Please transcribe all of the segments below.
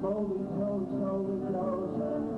slowly close, slowly close.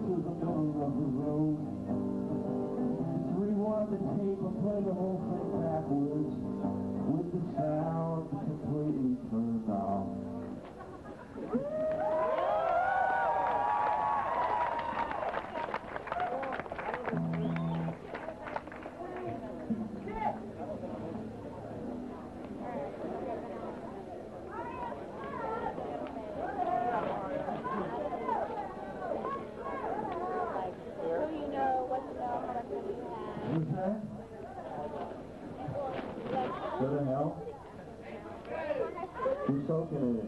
Talking in it.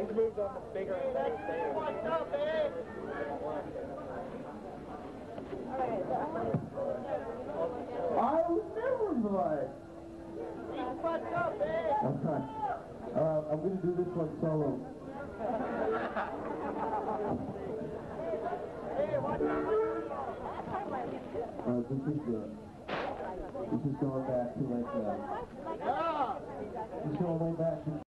He's moved on the bigger and better. right. I'm trying. Uh, I'm going to do this one solo. Uh, this is good. this is going back to like, uh, this is going way back to